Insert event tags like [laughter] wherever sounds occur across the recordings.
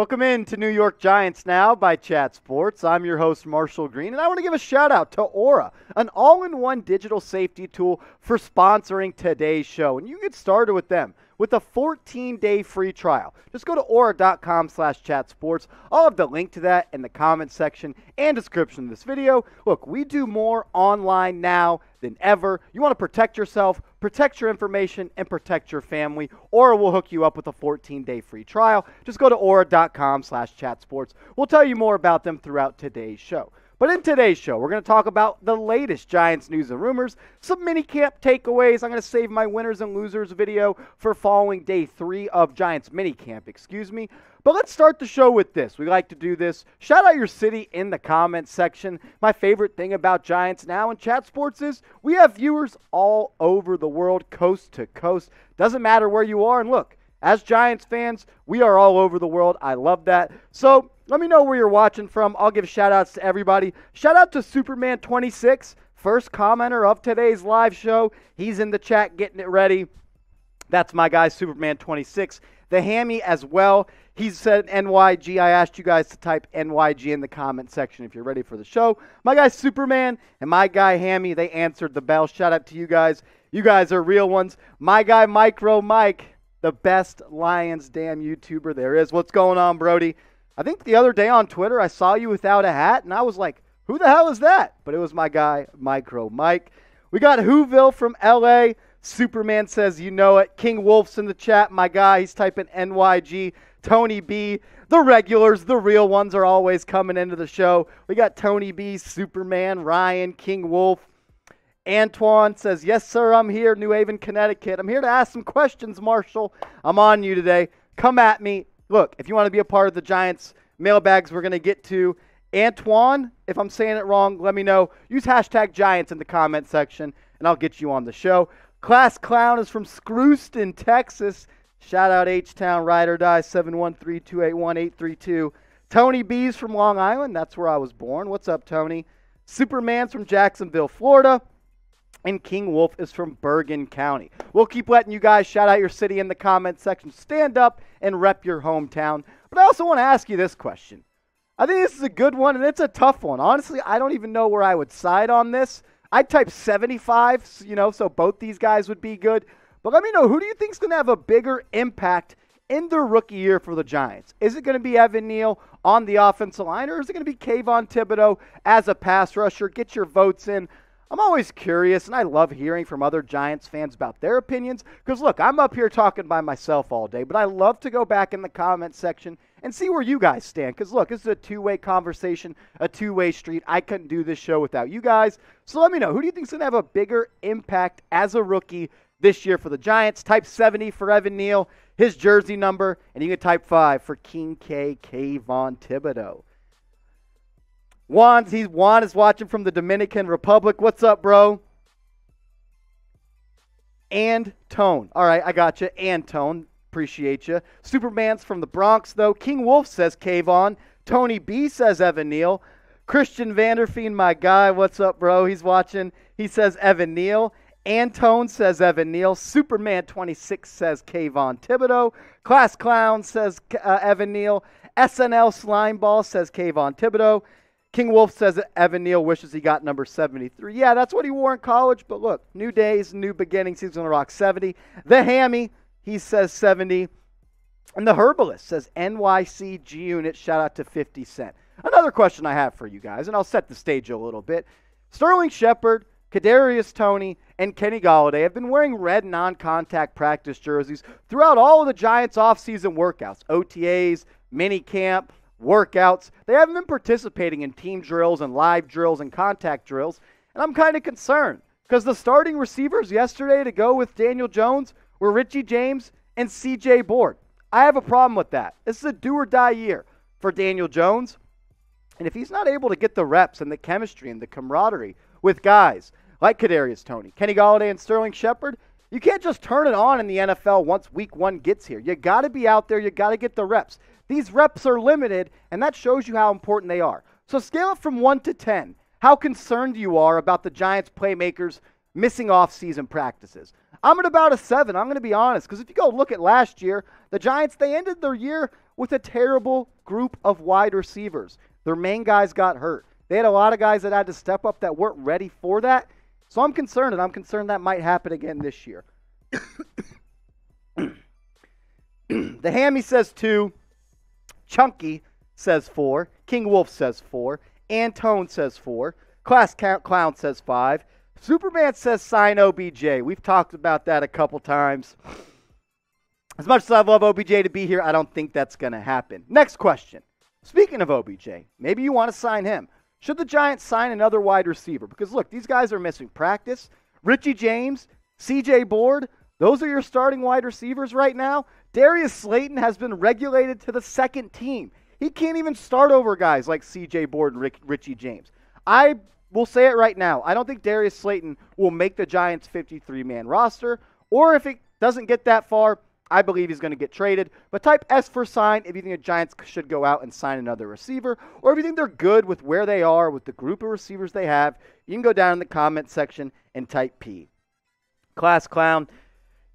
Welcome in to New York Giants Now by Chat Sports. I'm your host, Marshall Green, and I want to give a shout out to Aura, an all in one digital safety tool for sponsoring today's show. And you get started with them with a 14 day free trial. Just go to aura.com slash chat sports. I'll have the link to that in the comments section and description of this video. Look, we do more online now than ever. You want to protect yourself, protect your information, and protect your family. Aura will hook you up with a 14-day free trial. Just go to aura.com slash chatsports. We'll tell you more about them throughout today's show. But in today's show, we're going to talk about the latest Giants news and rumors, some mini camp takeaways. I'm going to save my winners and losers video for following day three of Giants mini camp, excuse me. But let's start the show with this. We like to do this. Shout out your city in the comments section. My favorite thing about Giants Now and Chat Sports is we have viewers all over the world, coast to coast. Doesn't matter where you are. And look, as Giants fans, we are all over the world. I love that. So let me know where you're watching from. I'll give shout outs to everybody. Shout out to Superman26, first commenter of today's live show. He's in the chat getting it ready. That's my guy, Superman26. The Hammy as well. He said NYG. I asked you guys to type NYG in the comment section if you're ready for the show. My guy Superman and my guy Hammy, they answered the bell. Shout out to you guys. You guys are real ones. My guy Micro Mike, the best Lions damn YouTuber there is. What's going on, Brody? I think the other day on Twitter I saw you without a hat, and I was like, who the hell is that? But it was my guy, Micro Mike. We got Whoville from LA. Superman says, you know it. King Wolf's in the chat. My guy, he's typing NYG. Tony B. The regulars, the real ones, are always coming into the show. We got Tony B, Superman, Ryan, King Wolf. Antoine says, Yes, sir, I'm here, New Haven, Connecticut. I'm here to ask some questions, Marshall. I'm on you today. Come at me. Look, if you want to be a part of the Giants mailbags we're going to get to, Antoine, if I'm saying it wrong, let me know. Use hashtag Giants in the comment section, and I'll get you on the show. Class Clown is from Scrooston, Texas. Shout out H Town Ride or Die 713 281 832. Tony B's from Long Island. That's where I was born. What's up, Tony? Superman's from Jacksonville, Florida. And King Wolf is from Bergen County. We'll keep letting you guys shout out your city in the comment section. Stand up and rep your hometown. But I also want to ask you this question. I think this is a good one, and it's a tough one. Honestly, I don't even know where I would side on this. I'd type 75, you know, so both these guys would be good. But let me know who do you think is going to have a bigger impact in their rookie year for the Giants? Is it going to be Evan Neal on the offensive line, or is it going to be Kayvon Thibodeaux as a pass rusher? Get your votes in. I'm always curious, and I love hearing from other Giants fans about their opinions. Because, look, I'm up here talking by myself all day, but I love to go back in the comment section and see where you guys stand. Because, look, this is a two way conversation, a two way street. I couldn't do this show without you guys. So let me know who do you think is going to have a bigger impact as a rookie this year for the Giants? Type 70 for Evan Neal, his jersey number, and you can type 5 for King K. Kayvon Thibodeaux. Juan's he's Juan is watching from the Dominican Republic. What's up, bro? And Tone. All right, I got you. And Tone. Appreciate you. Superman's from the Bronx, though. King Wolf says Kayvon. Tony B says Evan Neal. Christian Vanderfeen, my guy. What's up, bro? He's watching. He says Evan Neal. Antone says Evan Neal. Superman 26 says Kayvon Thibodeaux. Class Clown says uh, Evan Neal. SNL Slimeball says Kayvon Thibodeaux. King Wolf says that Evan Neal wishes he got number 73. Yeah, that's what he wore in college, but look, new days, new beginnings. He's going to rock 70. The Hammy, he says 70. And the Herbalist says NYC G Unit. Shout out to 50 Cent. Another question I have for you guys, and I'll set the stage a little bit. Sterling Shepard, Kadarius Toney, and Kenny Golladay have been wearing red non-contact practice jerseys throughout all of the Giants' offseason workouts, OTAs, mini camp, workouts. They haven't been participating in team drills and live drills and contact drills. And I'm kind of concerned because the starting receivers yesterday to go with Daniel Jones were Richie James and CJ Board. I have a problem with that. This is a do or die year for Daniel Jones. And if he's not able to get the reps and the chemistry and the camaraderie with guys like Kadarius Toney, Kenny Golladay, and Sterling Shepard, you can't just turn it on in the NFL once week one gets here. You got to be out there. You got to get the reps. These reps are limited, and that shows you how important they are. So scale it from 1 to 10. How concerned you are about the Giants playmakers missing off-season practices. I'm at about a 7. I'm going to be honest because if you go look at last year, the Giants they ended their year with a terrible group of wide receivers. Their main guys got hurt. They had a lot of guys that had to step up that weren't ready for that. So I'm concerned, and I'm concerned that might happen again this year. [coughs] the Hammy says two. Chunky says four. King Wolf says four. Antone says four. Class Clown says five. Superman says sign OBJ. We've talked about that a couple times. As much as I love OBJ to be here, I don't think that's going to happen. Next question. Speaking of OBJ, maybe you want to sign him. Should the Giants sign another wide receiver? Because look, these guys are missing practice. Richie James, CJ Board, those are your starting wide receivers right now. Darius Slayton has been regulated to the second team. He can't even start over guys like CJ Board and Rick, Richie James. I will say it right now. I don't think Darius Slayton will make the Giants 53 man roster, or if it doesn't get that far, I believe he's going to get traded. But type S for sign if you think the Giants should go out and sign another receiver, or if you think they're good with where they are, with the group of receivers they have, you can go down in the comment section and type P. Class Clown.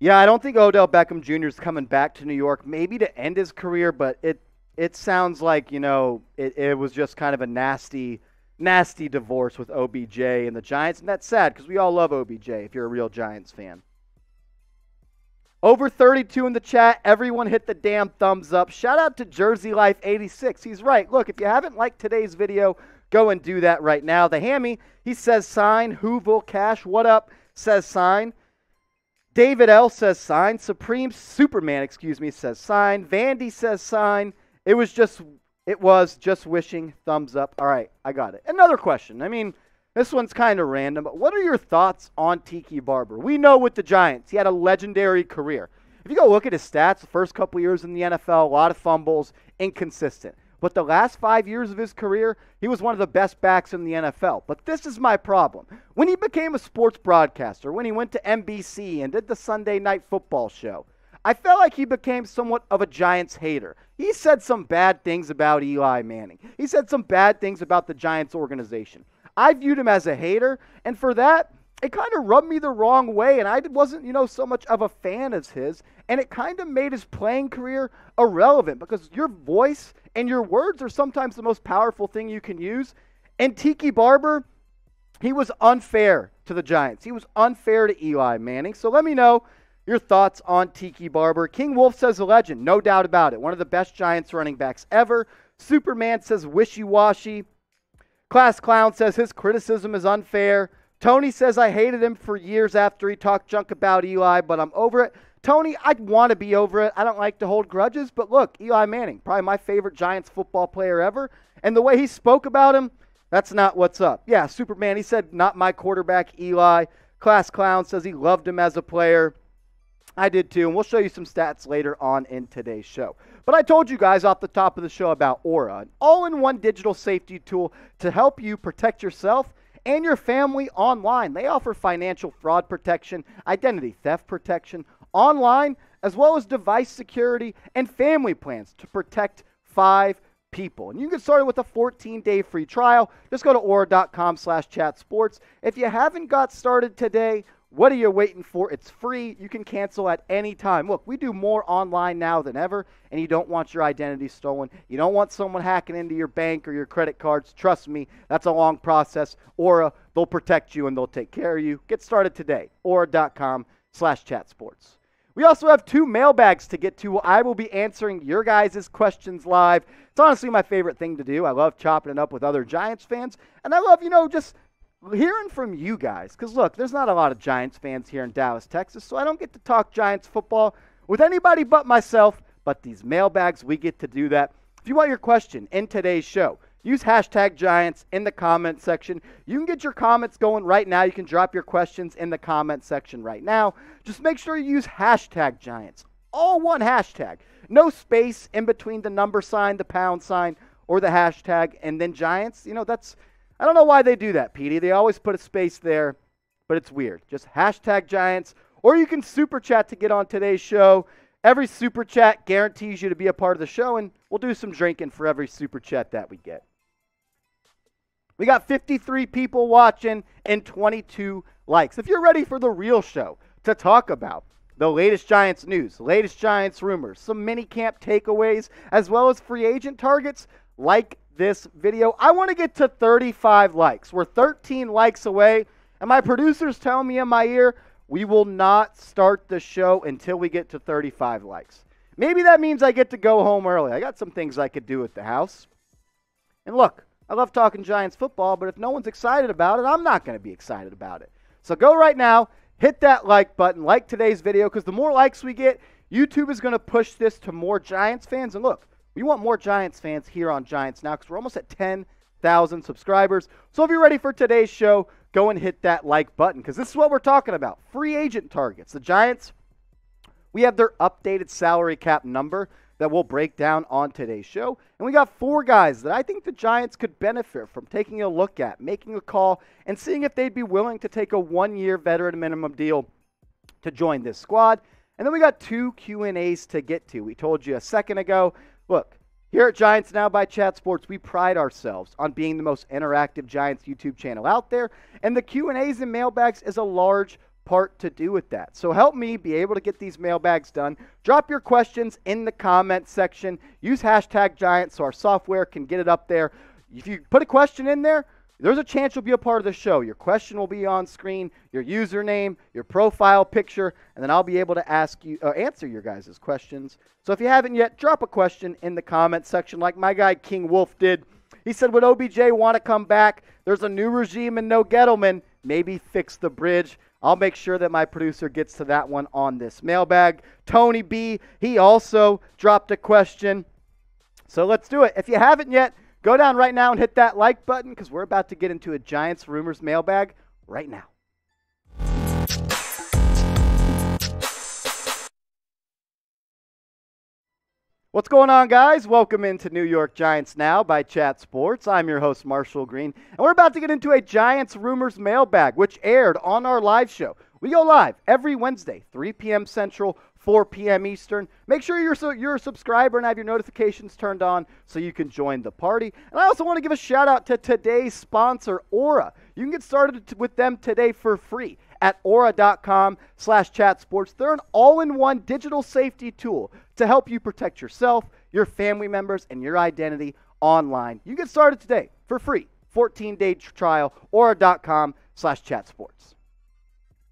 Yeah, I don't think Odell Beckham Jr. is coming back to New York, maybe to end his career, but it it sounds like, you know, it, it was just kind of a nasty, nasty divorce with OBJ and the Giants. And that's sad because we all love OBJ if you're a real Giants fan. Over 32 in the chat. Everyone hit the damn thumbs up. Shout out to Jersey Life 86. He's right. Look, if you haven't liked today's video, go and do that right now. The Hammy, he says sign. Whoville Cash, what up? Says sign. David L says sign. Supreme Superman, excuse me, says sign. Vandy says sign. It was just it was just wishing thumbs up. All right, I got it. Another question. I mean, this one's kind of random, but what are your thoughts on Tiki Barber? We know with the Giants, he had a legendary career. If you go look at his stats, the first couple years in the NFL, a lot of fumbles, inconsistent. But the last five years of his career, he was one of the best backs in the NFL. But this is my problem. When he became a sports broadcaster, when he went to NBC and did the Sunday night football show, I felt like he became somewhat of a Giants hater. He said some bad things about Eli Manning. He said some bad things about the Giants organization. I viewed him as a hater, and for that, it kind of rubbed me the wrong way, and I wasn't, you know, so much of a fan as his, and it kind of made his playing career irrelevant because your voice and your words are sometimes the most powerful thing you can use. And Tiki Barber, he was unfair to the Giants. He was unfair to Eli Manning. So let me know your thoughts on Tiki Barber. King Wolf says a legend, no doubt about it. One of the best Giants running backs ever. Superman says wishy washy. Class Clown says his criticism is unfair. Tony says I hated him for years after he talked junk about Eli, but I'm over it. Tony, I'd want to be over it. I don't like to hold grudges, but look, Eli Manning, probably my favorite Giants football player ever. And the way he spoke about him, that's not what's up. Yeah, Superman, he said, not my quarterback, Eli. Class Clown says he loved him as a player. I did too, and we'll show you some stats later on in today's show. But I told you guys off the top of the show about Aura, an all in one digital safety tool to help you protect yourself and your family online. They offer financial fraud protection, identity theft protection online, as well as device security and family plans to protect five people. And you can get started with a 14-day free trial. Just go to aura.com slash chat sports. If you haven't got started today, what are you waiting for? It's free. You can cancel at any time. Look, we do more online now than ever, and you don't want your identity stolen. You don't want someone hacking into your bank or your credit cards. Trust me, that's a long process. Aura, they'll protect you and they'll take care of you. Get started today. Aura.com slash chat sports. We also have two mailbags to get to. I will be answering your guys' questions live. It's honestly my favorite thing to do. I love chopping it up with other Giants fans, and I love, you know, just hearing from you guys, because look, there's not a lot of Giants fans here in Dallas, Texas, so I don't get to talk Giants football with anybody but myself. But these mailbags, we get to do that. If you want your question in today's show, use hashtag Giants in the comment section. You can get your comments going right now. You can drop your questions in the comment section right now. Just make sure you use hashtag Giants. All one hashtag. No space in between the number sign, the pound sign, or the hashtag, and then Giants. You know, that's I don't know why they do that, Petey. They always put a space there, but it's weird. Just hashtag Giants, or you can super chat to get on today's show. Every super chat guarantees you to be a part of the show, and we'll do some drinking for every super chat that we get. We got 53 people watching and 22 likes. If you're ready for the real show to talk about the latest Giants news, latest Giants rumors, some mini camp takeaways, as well as free agent targets, like this video. I want to get to 35 likes. We're 13 likes away, and my producer's telling me in my ear we will not start the show until we get to 35 likes. Maybe that means I get to go home early. I got some things I could do at the house. And look, I love talking Giants football, but if no one's excited about it, I'm not going to be excited about it. So go right now, hit that like button, like today's video, because the more likes we get, YouTube is going to push this to more Giants fans. And look, we want more Giants fans here on Giants Now because we're almost at 10,000 subscribers. So if you're ready for today's show, go and hit that like button because this is what we're talking about free agent targets. The Giants, we have their updated salary cap number that we'll break down on today's show. And we got four guys that I think the Giants could benefit from taking a look at, making a call, and seeing if they'd be willing to take a one-year veteran minimum deal to join this squad. And then we got two Q&As to get to. We told you a second ago Look, here at Giants Now by Chat Sports, we pride ourselves on being the most interactive Giants YouTube channel out there, and the Q&As and mailbags is a large part to do with that. So help me be able to get these mailbags done. Drop your questions in the comment section. Use hashtag Giants so our software can get it up there. If you put a question in there, there's a chance you'll be a part of the show. Your question will be on screen, your username, your profile picture, and then I'll be able to ask you, uh, answer your guys' questions. So if you haven't yet, drop a question in the comment section, like my guy King Wolf did. He said, "Would OBJ want to come back? There's a new regime and no Gettleman. Maybe fix the bridge." I'll make sure that my producer gets to that one on this mailbag. Tony B, he also dropped a question. So let's do it. If you haven't yet, Go down right now and hit that like button because we're about to get into a Giants Rumors mailbag right now. What's going on, guys? Welcome into New York Giants Now by Chat Sports. I'm your host, Marshall Green, and we're about to get into a Giants Rumors mailbag, which aired on our live show. We go live every Wednesday, 3 p.m. Central, 4 p.m. Eastern. Make sure you're, you're a subscriber and have your notifications turned on so you can join the party. And I also want to give a shout out to today's sponsor, Aura. You can get started with them today for free at aura.com slash chat sports. They're an all-in-one digital safety tool to help you protect yourself, your family members, and your identity online. You get started today for free. 14-day trial, aura.com slash chat sports.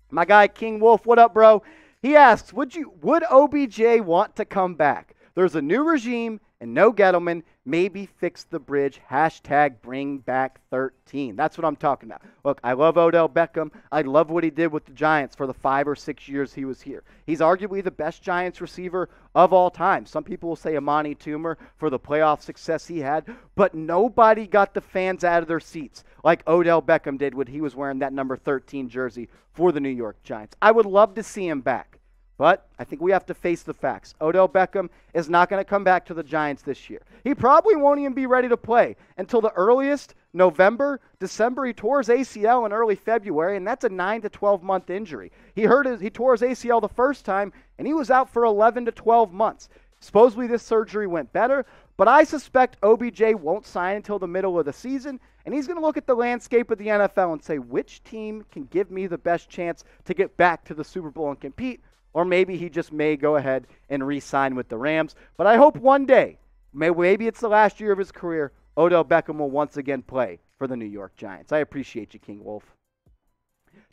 My guy King Wolf, what up, bro? He asks, would you would OBJ want to come back? There's a new regime and no Gettleman. Maybe fix the bridge. Hashtag bring back 13. That's what I'm talking about. Look, I love Odell Beckham. I love what he did with the Giants for the five or six years he was here. He's arguably the best Giants receiver of all time. Some people will say Amani Toomer for the playoff success he had, but nobody got the fans out of their seats like Odell Beckham did when he was wearing that number 13 jersey for the New York Giants. I would love to see him back. But I think we have to face the facts. Odell Beckham is not going to come back to the Giants this year. He probably won't even be ready to play until the earliest November, December. He tore his ACL in early February, and that's a 9 to 12 month injury. He hurt his, he tore his ACL the first time, and he was out for 11 to 12 months. Supposedly this surgery went better, but I suspect OBJ won't sign until the middle of the season, and he's going to look at the landscape of the NFL and say, which team can give me the best chance to get back to the Super Bowl and compete? Or maybe he just may go ahead and re sign with the Rams. But I hope one day, maybe it's the last year of his career, Odell Beckham will once again play for the New York Giants. I appreciate you, King Wolf.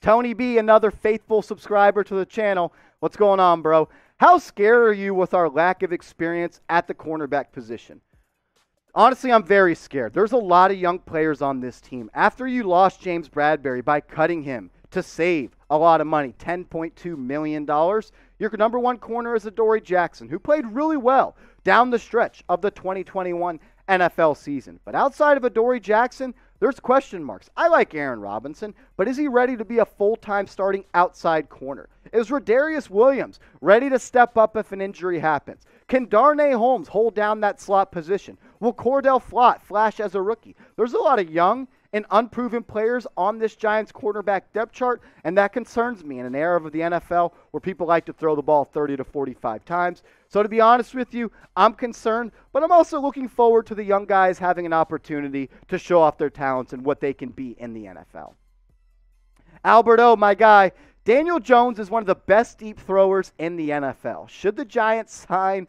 Tony B, another faithful subscriber to the channel. What's going on, bro? How scared are you with our lack of experience at the cornerback position? Honestly, I'm very scared. There's a lot of young players on this team. After you lost James Bradberry by cutting him to save a lot of money $10.2 million. Your number one corner is Adoree Jackson, who played really well down the stretch of the 2021 NFL season. But outside of Adoree Jackson, there's question marks. I like Aaron Robinson, but is he ready to be a full time starting outside corner? Is Rodarius Williams ready to step up if an injury happens? Can Darnay Holmes hold down that slot position? Will Cordell Flott flash as a rookie? There's a lot of young and unproven players on this Giants quarterback depth chart, and that concerns me in an era of the NFL where people like to throw the ball 30 to 45 times. So, to be honest with you, I'm concerned, but I'm also looking forward to the young guys having an opportunity to show off their talents and what they can be in the NFL. Alberto, my guy, Daniel Jones is one of the best deep throwers in the NFL. Should the Giants sign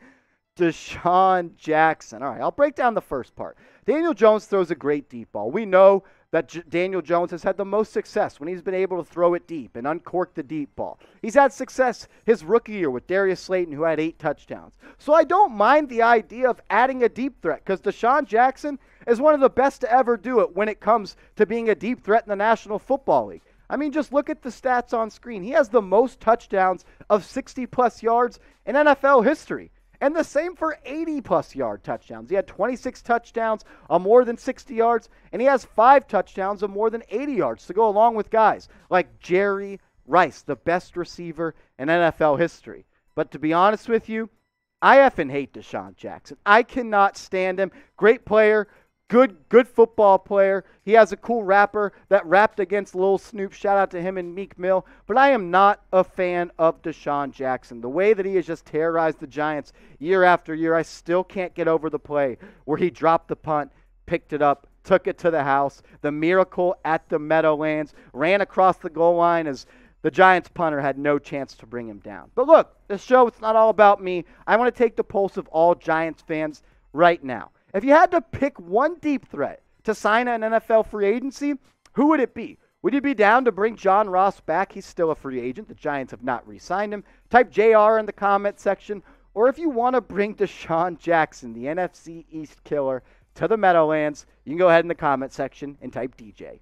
DeSean Jackson? All right, I'll break down the first part. Daniel Jones throws a great deep ball. We know that J- Daniel Jones has had the most success when he's been able to throw it deep and uncork the deep ball. He's had success his rookie year with Darius Slayton, who had eight touchdowns. So I don't mind the idea of adding a deep threat because DeSean Jackson is one of the best to ever do it when it comes to being a deep threat in the National Football League. I mean, just look at the stats on screen. He has the most touchdowns of 60 plus yards in NFL history. And the same for 80 plus yard touchdowns. He had 26 touchdowns of more than 60 yards, and he has five touchdowns of more than 80 yards to go along with guys like Jerry Rice, the best receiver in NFL history. But to be honest with you, I effing hate DeSean Jackson. I cannot stand him. Great player, good good football player. He has a cool rapper that rapped against Lil Snoop. Shout out to him and Meek Mill. But I am not a fan of DeSean Jackson. The way that he has just terrorized the Giants year after year, I still can't get over the play where he dropped the punt, picked it up, took it to the house. The miracle at the Meadowlands, ran across the goal line as the Giants punter had no chance to bring him down. But look, the show, it's not all about me. I want to take the pulse of all Giants fans right now. If you had to pick one deep threat to sign an NFL free agency, who would it be? Would you be down to bring John Ross back? He's still a free agent. The Giants have not re signed him. Type JR in the comment section. Or if you want to bring DeSean Jackson, the NFC East killer, to the Meadowlands, you can go ahead in the comment section and type DJ.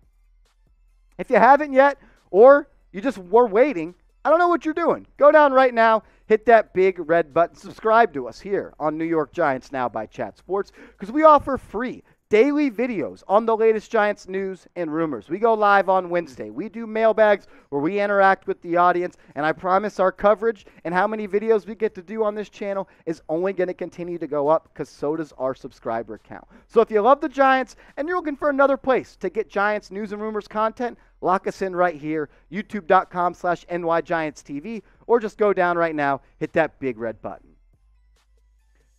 If you haven't yet, or you just were waiting, I don't know what you're doing. Go down right now, hit that big red button, subscribe to us here on New York Giants Now by Chat Sports because we offer free daily videos on the latest Giants news and rumors. We go live on Wednesday. We do mailbags where we interact with the audience, and I promise our coverage and how many videos we get to do on this channel is only going to continue to go up because so does our subscriber count. So if you love the Giants and you're looking for another place to get Giants news and rumors content, lock us in right here, youtube.com slash nygiantstv, or just go down right now, hit that big red button.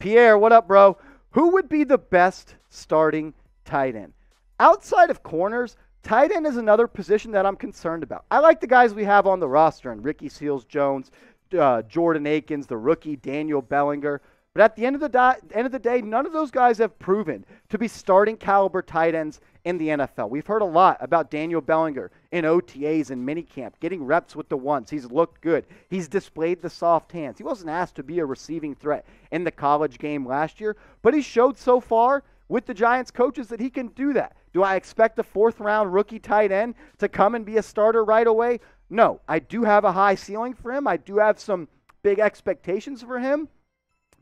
Pierre, what up, bro? Who would be the best starting tight end? Outside of corners, tight end is another position that I'm concerned about. I like the guys we have on the roster, and Ricky Seals Jones, uh, Jordan Akins, the rookie Daniel Bellinger. But at the end of the, di- end of the day, none of those guys have proven to be starting caliber tight ends in the NFL. We've heard a lot about Daniel Bellinger in OTAs and minicamp, getting reps with the ones. He's looked good. He's displayed the soft hands. He wasn't asked to be a receiving threat in the college game last year, but he showed so far with the Giants coaches that he can do that. Do I expect a fourth round rookie tight end to come and be a starter right away? No. I do have a high ceiling for him. I do have some big expectations for him.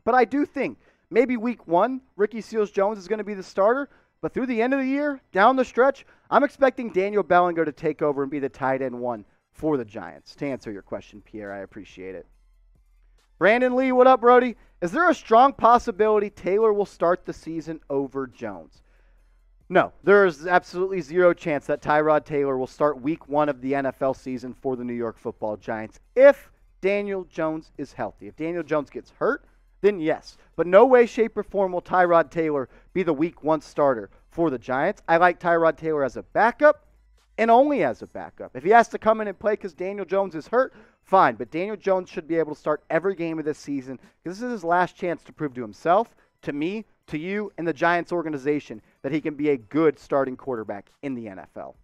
But I do think maybe week one, Ricky Seals Jones is going to be the starter. But through the end of the year, down the stretch, I'm expecting Daniel Bellinger to take over and be the tight end one for the Giants. To answer your question, Pierre, I appreciate it. Brandon Lee, what up, Brody? Is there a strong possibility Taylor will start the season over Jones? No, there is absolutely zero chance that Tyrod Taylor will start week one of the NFL season for the New York football Giants if Daniel Jones is healthy. If Daniel Jones gets hurt, then yes. But no way, shape, or form will Tyrod Taylor be the week one starter for the Giants. I like Tyrod Taylor as a backup and only as a backup. If he has to come in and play because Daniel Jones is hurt, fine. But Daniel Jones should be able to start every game of this season because this is his last chance to prove to himself, to me, to you, and the Giants organization that he can be a good starting quarterback in the NFL.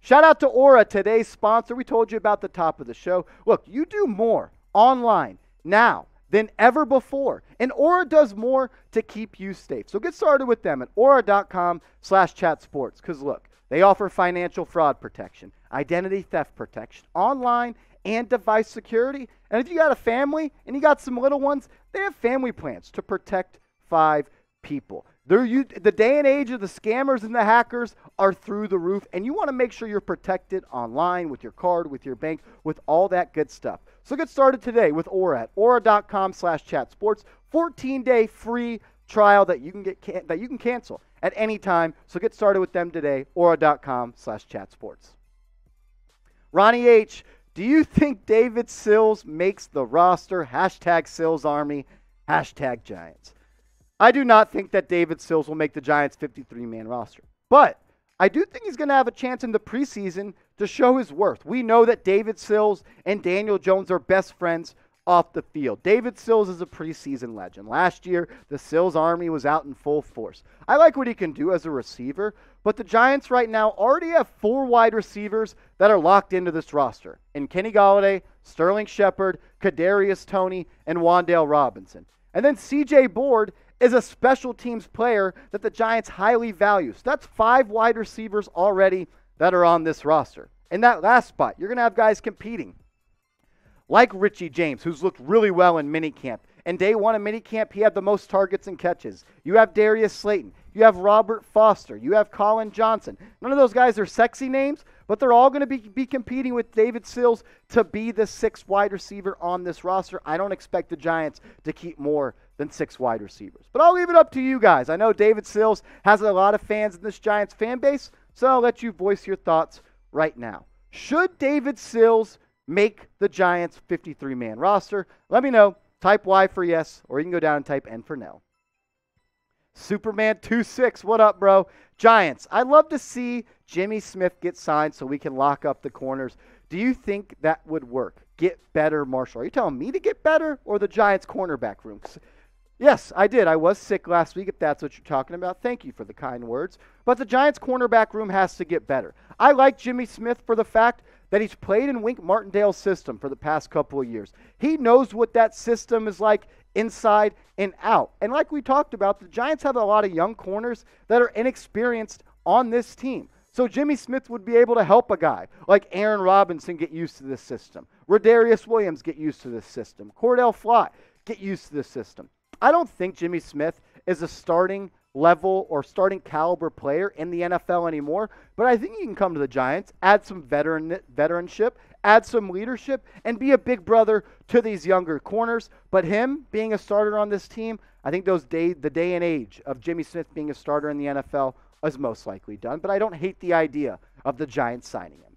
Shout out to Aura, today's sponsor. We told you about the top of the show. Look, you do more online now than ever before. And Aura does more to keep you safe. So get started with them at aura.com slash chat sports. Because look, they offer financial fraud protection, identity theft protection, online and device security. And if you got a family and you got some little ones, they have family plans to protect five people. You, the day and age of the scammers and the hackers are through the roof, and you want to make sure you're protected online with your card, with your bank, with all that good stuff. So get started today with Aura at aura.com slash chat sports. 14 day free trial that you can get can- that you can cancel at any time. So get started with them today. Aura.com slash chat sports. Ronnie H, do you think David Sills makes the roster? Hashtag Sills Army, hashtag Giants. I do not think that David Sills will make the Giants 53 man roster. But I do think he's going to have a chance in the preseason to show his worth. We know that David Sills and Daniel Jones are best friends off the field. David Sills is a preseason legend. Last year, the Sills Army was out in full force. I like what he can do as a receiver, but the Giants right now already have four wide receivers that are locked into this roster. In Kenny Golladay, Sterling Shepard, Kadarius Toney, and Wan'Dale Robinson. And then CJ Board is a special teams player that the Giants highly value. So that's five wide receivers already that are on this roster. In that last spot, you're going to have guys competing like Richie James, who's looked really well in minicamp. And day one of minicamp, he had the most targets and catches. You have Darius Slayton. You have Robert Foster. You have Colin Johnson. None of those guys are sexy names, but they're all going to be, be competing with David Sills to be the sixth wide receiver on this roster. I don't expect the Giants to keep more than six wide receivers. But I'll leave it up to you guys. I know David Sills has a lot of fans in this Giants fan base, so I'll let you voice your thoughts right now. Should David Sills make the Giants 53 man roster? Let me know. Type Y for yes, or you can go down and type N for no. Superman 26, what up, bro? Giants, I'd love to see Jimmy Smith get signed so we can lock up the corners. Do you think that would work? Get better, Marshall. Are you telling me to get better or the Giants cornerback room? Yes, I did. I was sick last week, if that's what you're talking about. Thank you for the kind words. But the Giants cornerback room has to get better. I like Jimmy Smith for the fact that he's played in Wink Martindale's system for the past couple of years. He knows what that system is like inside and out. And like we talked about, the Giants have a lot of young corners that are inexperienced on this team. So Jimmy Smith would be able to help a guy like Aaron Robinson get used to this system. Rodarius Williams get used to this system. Cordell Flott get used to this system. I don't think Jimmy Smith is a starting level or starting caliber player in the NFL anymore, but I think he can come to the Giants, add some veteran veteranship, add some leadership, and be a big brother to these younger corners. But him being a starter on this team, I think those day the day and age of Jimmy Smith being a starter in the NFL is most likely done. But I don't hate the idea of the Giants signing him.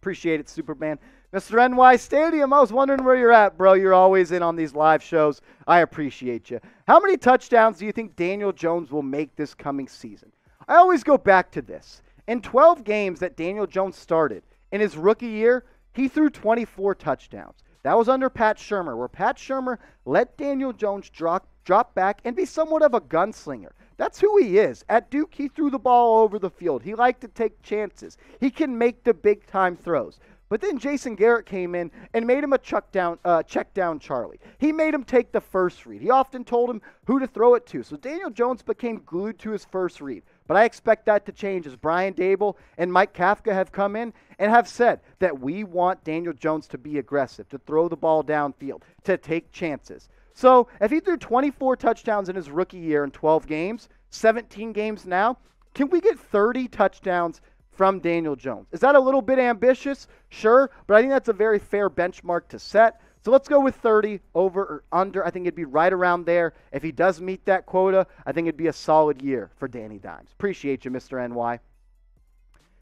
Appreciate it, Superman. Mr. NY Stadium, I was wondering where you're at, bro. You're always in on these live shows. I appreciate you. How many touchdowns do you think Daniel Jones will make this coming season? I always go back to this. In 12 games that Daniel Jones started in his rookie year, he threw 24 touchdowns. That was under Pat Shurmur, where Pat Shurmur let Daniel Jones drop, drop back and be somewhat of a gunslinger. That's who he is. At Duke, he threw the ball over the field. He liked to take chances. He can make the big time throws. But then Jason Garrett came in and made him a chuck down, uh, check down Charlie. He made him take the first read. He often told him who to throw it to. So Daniel Jones became glued to his first read. But I expect that to change as Brian Daboll and Mike Kafka have come in and have said that we want Daniel Jones to be aggressive, to throw the ball downfield, to take chances. So if he threw 24 touchdowns in his rookie year in 12 games, 17 games now, can we get 30 touchdowns from Daniel Jones. Is that a little bit ambitious? Sure, but I think that's a very fair benchmark to set. So let's go with 30 over or under. I think it'd be right around there. If he does meet that quota, I think it'd be a solid year for Danny Dimes. Appreciate you, Mr. NY.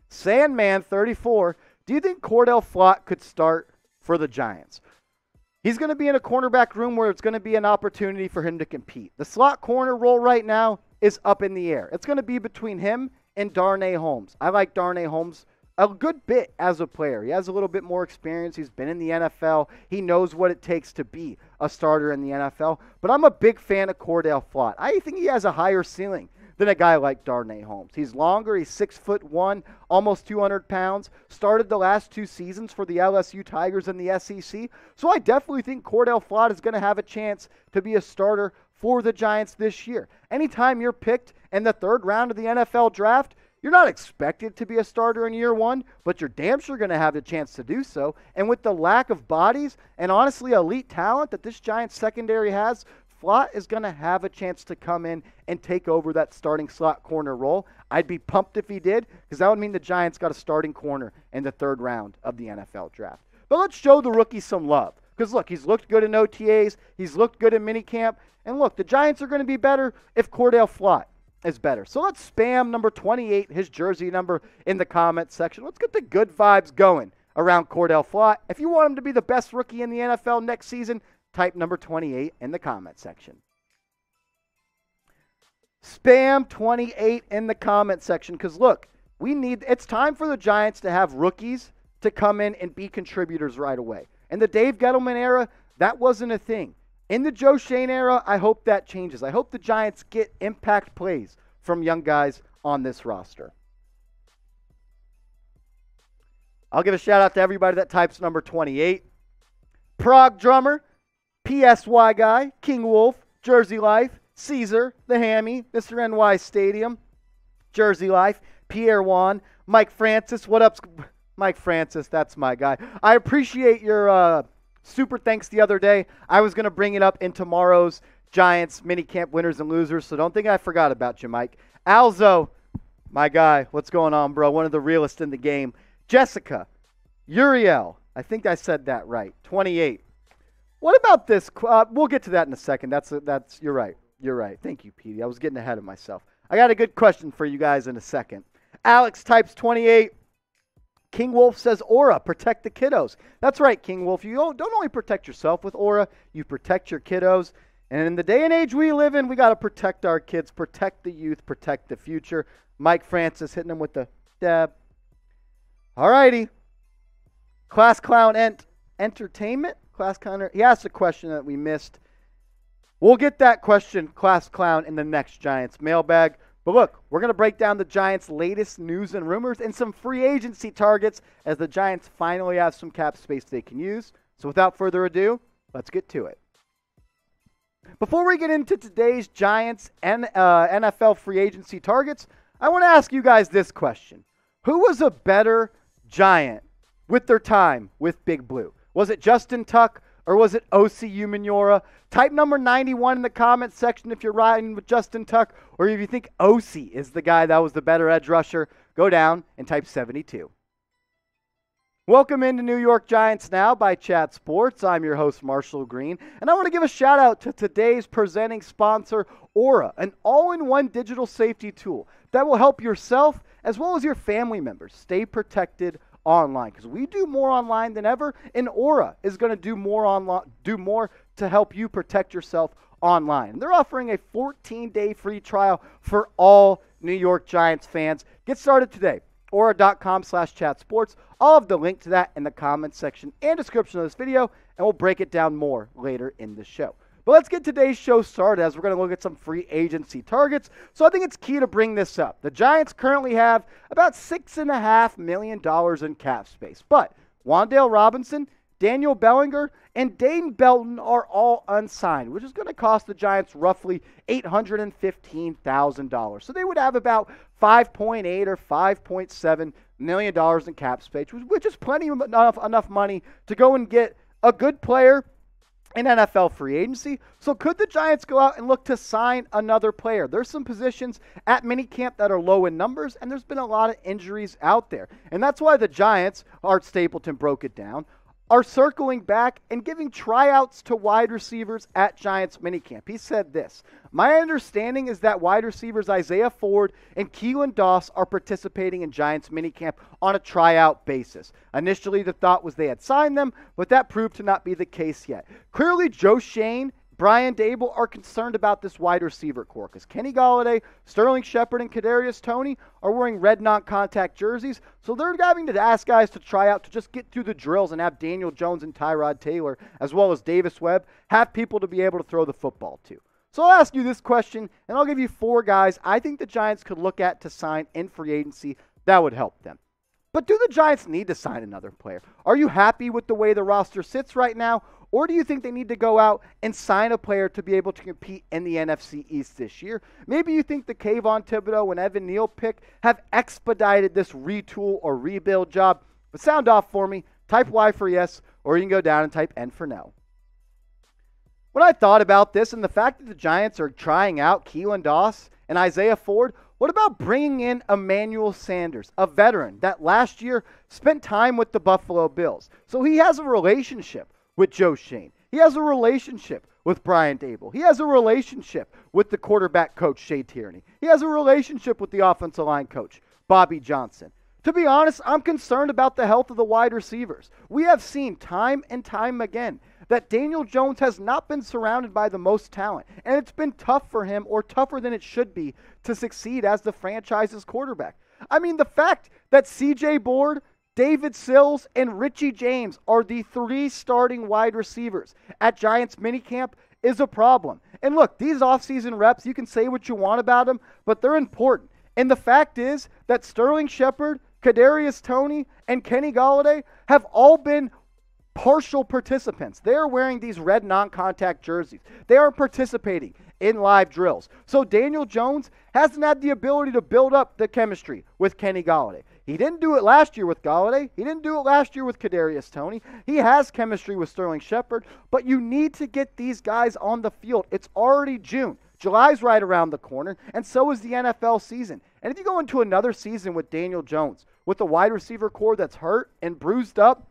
Sandman 34. Do you think Cordell Flott could start for the Giants? He's going to be in a cornerback room where it's going to be an opportunity for him to compete. The slot corner role right now is up in the air. It's going to be between him and Darnay Holmes. I like Darnay Holmes a good bit as a player. He has a little bit more experience. He's been in the NFL. He knows what it takes to be a starter in the NFL. But I'm a big fan of Cordell Flott. I think he has a higher ceiling than a guy like Darnay Holmes. He's longer. He's six foot one, almost 200 pounds. Started the last two seasons for the LSU Tigers in the SEC. So I definitely think Cordell Flott is going to have a chance to be a starter for the Giants this year. Anytime you're picked in the third round of the NFL draft, you're not expected to be a starter in year one, but you're damn sure going to have the chance to do so. And with the lack of bodies and honestly elite talent that this Giants secondary has, Flott is going to have a chance to come in and take over that starting slot corner role. I'd be pumped if he did, because that would mean the Giants got a starting corner in the third round of the NFL draft. But let's show the rookie some love. Because look, he's looked good in OTAs, he's looked good in minicamp, and look, the Giants are going to be better if Cordell Flott is better. So let's spam number 28, his jersey number, in the comments section. Let's get the good vibes going around Cordell Flott. If you want him to be the best rookie in the NFL next season, type number 28 in the comment section. Spam 28 in the comment section because look, We need it's time for the Giants to have rookies to come in and be contributors right away. In the Dave Gettleman era, that wasn't a thing. In the Joe Schoen era, I hope that changes. I hope the Giants get impact plays from young guys on this roster. I'll give a shout out to everybody that types number 28. Prague drummer, PSY guy, King Wolf, Jersey Life, Caesar, the Hammy, Mr. NY Stadium, Jersey Life, Pierre Juan, Mike Francis. What up, Mike Francis? That's my guy. I appreciate your uh, super thanks the other day. I was going to bring it up in tomorrow's Giants mini camp winners and losers, so don't think I forgot about you, Mike. Alzo, my guy, what's going on, bro? One of the realest in the game. Jessica, Uriel, I think I said that right. 28. What about this? Uh, we'll get to that in a second. That's a, that's you're right. You're right. Thank you, Petey. I was getting ahead of myself. I got a good question for you guys in a second. Alex types 28. King Wolf says Aura, protect the kiddos. That's right, King Wolf. You don't, only protect yourself with Aura, you protect your kiddos. And in the day and age we live in, we got to protect our kids, protect the youth, protect the future. Mike Francis hitting him with the dab. All righty. Class Clown Ent Entertainment? Class Clown. He asked a question that we missed. We'll get that question, Class Clown, in the next Giants mailbag. But look, we're going to break down the Giants' latest news and rumors and some free agency targets as the Giants finally have some cap space they can use. So without further ado, let's get to it. Before we get into today's Giants and uh, NFL free agency targets, I want to ask you guys this question Who was a better Giant with their time with Big Blue? Was it Justin Tuck or was it Osi Umenyiora? Type number 91 in the comments section if you're riding with Justin Tuck, or if you think Osi is the guy that was the better edge rusher, go down and type 72. Welcome into New York Giants Now by Chat Sports. I'm your host, Marshall Green, and I want to give a shout out to today's presenting sponsor, Aura, an all in one digital safety tool that will help yourself as well as your family members stay protected online because we do more online than ever, and Aura is going to do more online, do more to help you protect yourself online. They're offering a 14-day free trial for all New York Giants fans. Get started today. Aura.com slash chat sports. I'll have the link to that in the comments section and description of this video, and we'll break it down more later in the show. But let's get today's show started as we're going to look at some free agency targets. So I think it's key to bring this up. The Giants currently have about $6.5 million in cap space. But Wan'Dale Robinson, Daniel Bellinger, and Dane Belton are all unsigned, which is going to cost the Giants roughly $815,000. So they would have about 5.8 or 5.7 million dollars in cap space, which is plenty enough enough money to go and get a good player in NFL free agency. So could the Giants go out and look to sign another player? There's some positions at minicamp that are low in numbers, and there's been a lot of injuries out there. And that's why the Giants, Art Stapleton broke it down, are circling back and giving tryouts to wide receivers at Giants minicamp. He said this My understanding is that wide receivers Isaiah Ford and Keelan Doss are participating in Giants minicamp on a tryout basis. Initially, the thought was they had signed them, but that proved to not be the case yet. Clearly, Joe Schoen Brian Daboll are concerned about this wide receiver corps because Kenny Golladay, Sterling Shepard, and Kadarius Toney are wearing red non-contact jerseys, so they're having to ask guys to try out to just get through the drills and have Daniel Jones and Tyrod Taylor, as well as Davis Webb, have people to be able to throw the football to. So I'll ask you this question, and I'll give you four guys I think the Giants could look at to sign in free agency that would help them. But do the Giants need to sign another player? Are you happy with the way the roster sits right now, or do you think they need to go out and sign a player to be able to compete in the NFC East this year? Maybe you think the Kayvon Thibodeaux and Evan Neal pick have expedited this retool or rebuild job. But sound off for me. Type Y for yes, or you can go down and type N for no. When I thought about this and the fact that the Giants are trying out Keelan Doss and Isaiah Ford, what about bringing in Emmanuel Sanders, a veteran that last year spent time with the Buffalo Bills? So he has a relationship with Joe Schoen. He has a relationship with Brian Daboll. He has a relationship with the quarterback coach, Shea Tierney. He has a relationship with the offensive line coach, Bobby Johnson. To be honest, I'm concerned about the health of the wide receivers. We have seen time and time again that Daniel Jones has not been surrounded by the most talent, and it's been tough for him, or tougher than it should be, to succeed as the franchise's quarterback. I mean, the fact that CJ Board, David Sills, and Richie James are the three starting wide receivers at Giants minicamp is a problem. And look, these offseason reps, you can say what you want about them, but they're important. And the fact is that Sterling Shepard, Kadarius Toney, and Kenny Golladay have all been partial participants. They are wearing these red non-contact jerseys. They are participating in live drills. So Daniel Jones hasn't had the ability to build up the chemistry with Kenny Golladay. He didn't do it last year with Golladay. He didn't do it last year with Kadarius Toney. He has chemistry with Sterling Shepard, but you need to get these guys on the field. It's already June. July's right around the corner, and so is the NFL season. And if you go into another season with Daniel Jones, with a wide receiver corps that's hurt and bruised up,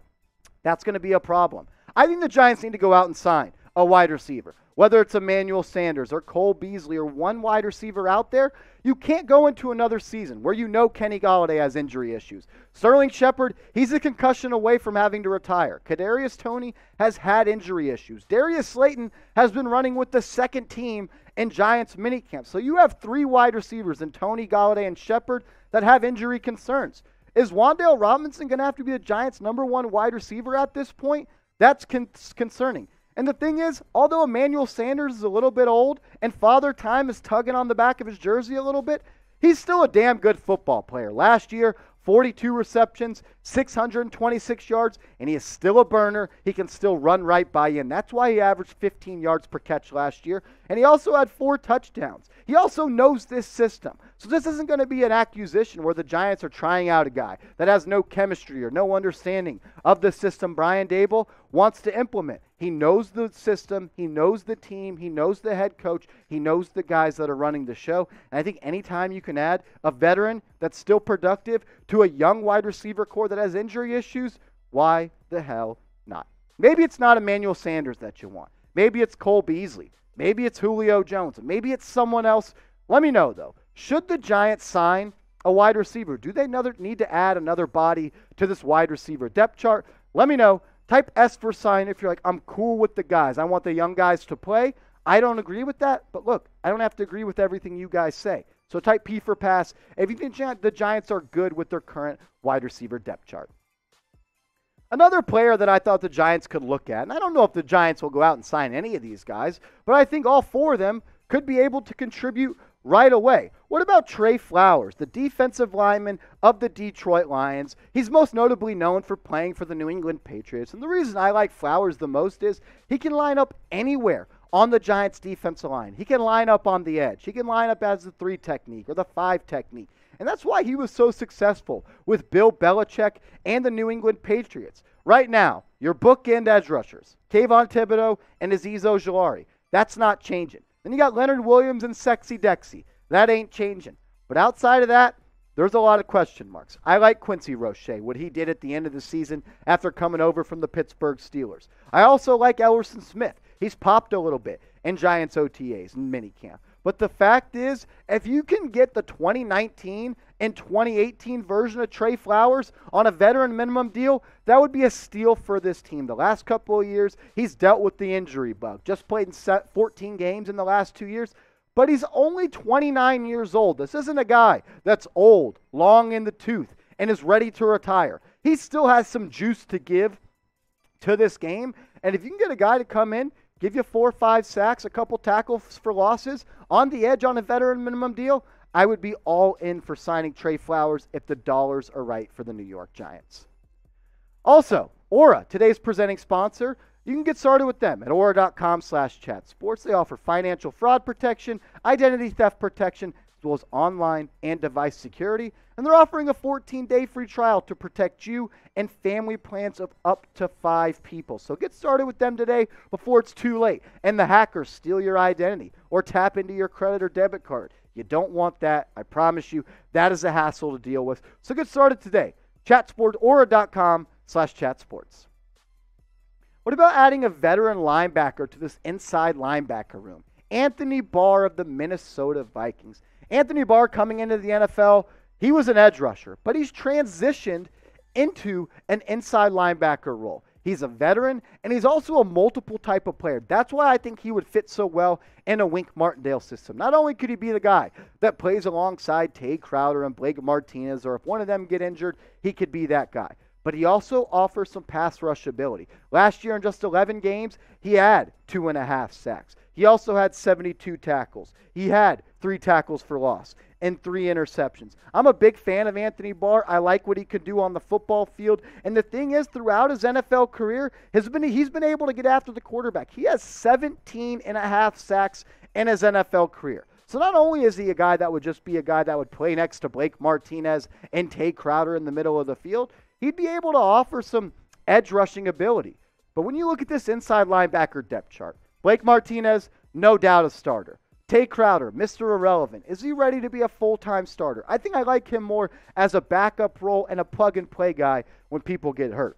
that's going to be a problem. I think the Giants need to go out and sign a wide receiver. Whether it's Emmanuel Sanders or Cole Beasley or one wide receiver out there, you can't go into another season where you know Kenny Golladay has injury issues. Sterling Shepard, he's a concussion away from having to retire. Kadarius Toney has had injury issues. Darius Slayton has been running with the second team in Giants minicamp. So you have three wide receivers in Toney Golladay, and Shepard that have injury concerns. Is Wan'Dale Robinson going to have to be the Giants' number one wide receiver at this point? That's con- concerning. And the thing is, although Emmanuel Sanders is a little bit old and Father Time is tugging on the back of his jersey a little bit, he's still a damn good football player. Last year, 42 receptions, 626 yards, and he is still a burner. He can still run right by you, and that's why he averaged 15 yards per catch last year. And he also had four touchdowns. He also knows this system. So this isn't going to be an accusation where the Giants are trying out a guy that has no chemistry or no understanding of the system Brian Daboll wants to implement. He knows the system, he knows the team, he knows the head coach, he knows the guys that are running the show. And I think anytime you can add a veteran that's still productive to a young wide receiver corps that has injury issues, why the hell not? Maybe it's not Emmanuel Sanders that you want. Maybe it's Cole Beasley. Maybe it's Julio Jones. Maybe it's someone else. Let me know, though. Should the Giants sign a wide receiver? Do they another, need to add another body to this wide receiver depth chart? Let me know. Type S for sign if you're like, I'm cool with the guys. I want the young guys to play. I don't agree with that, but look, I don't have to agree with everything you guys say. So type P for pass if you think the Giants are good with their current wide receiver depth chart. Another player that I thought the Giants could look at, and I don't know if the Giants will go out and sign any of these guys, but I think all four of them could be able to contribute right away. What about Trey Flowers, the defensive lineman of the Detroit Lions? He's most notably known for playing for the New England Patriots. And the reason I like Flowers the most is he can line up anywhere on the Giants' defensive line. He can line up on the edge. He can line up as the three technique or the five technique. And that's why he was so successful with Bill Belichick and the New England Patriots. Right now, your bookend edge rushers, Kayvon Thibodeaux and Azeez Ojulari. That's not changing. Then you got Leonard Williams and Sexy Dexy. That ain't changing. But outside of that, there's a lot of question marks. I like Quincy Roche, what he did at the end of the season after coming over from the Pittsburgh Steelers. I also like Ellerson Smith. He's popped a little bit in Giants OTAs and minicamp. But the fact is, if you can get the 2019 and 2018 version of Trey Flowers on a veteran minimum deal, that would be a steal for this team. The last couple of years, he's dealt with the injury bug. Just played in 14 games in the last two years, but he's only 29 years old. This isn't a guy that's old, long in the tooth, and is ready to retire. He still has some juice to give to this game. And if you can get a guy to come in give you four or five sacks, a couple tackles for losses on the edge on a veteran minimum deal, I would be all in for signing Trey Flowers if the dollars are right for the New York Giants. Also, Aura, today's presenting sponsor. You can get started with them at aura.com slash chat sports. They offer financial fraud protection, identity theft protection, as well as online and device security. And they're offering a 14 day free trial to protect you and family plans of up to five people. So get started with them today before it's too late and the hackers steal your identity or tap into your credit or debit card. You don't want that. I promise you, that is a hassle to deal with. So get started today. Chatsportaura.com slash chatsports. What about adding a veteran linebacker to this inside linebacker room? Anthony Barr of the Minnesota Vikings. Anthony Barr coming into the NFL, he was an edge rusher, but he's transitioned into an inside linebacker role. He's a veteran, and he's also a multiple type of player. That's why I think he would fit so well in a Wink Martindale system. Not only could he be the guy that plays alongside Tae Crowder and Blake Martinez, or if one of them get injured, he could be that guy. But he also offers some pass rush ability. Last year in just 11 games, he had two and a half sacks. He also had 72 tackles. He had three tackles for loss and three interceptions. I'm a big fan of Anthony Barr. I like what he could do on the football field. And the thing is, throughout his NFL career, has been he's been able to get after the quarterback. He has 17 and a half sacks in his NFL career. So not only is he a guy that would just be a guy that would play next to Blake Martinez and Tae Crowder in the middle of the field, he'd be able to offer some edge rushing ability. But when you look at this inside linebacker depth chart, Blake Martinez, no doubt a starter. Tae Crowder, Mr. Irrelevant. Is he ready to be a full time starter? I think I like him more as a backup role and a plug and play guy when people get hurt.